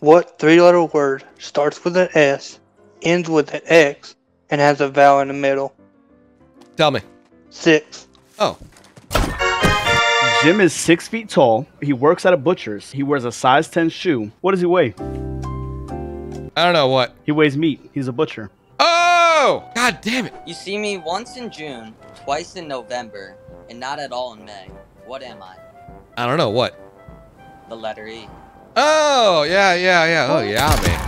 What three letter word starts with an S, ends with an X, and has a vowel in the middle? Tell me. Six. Oh, Jim is six feet tall. He works at a butcher's. He wears a size 10 shoe. What does he weigh? I don't know what. He weighs meat. He's a butcher. Oh! God damn it. You see me once in June, twice in November, and not at all in May. What am I? I don't know what. The letter E. Oh, yeah, yeah, yeah. Oh, oh. yeah, man.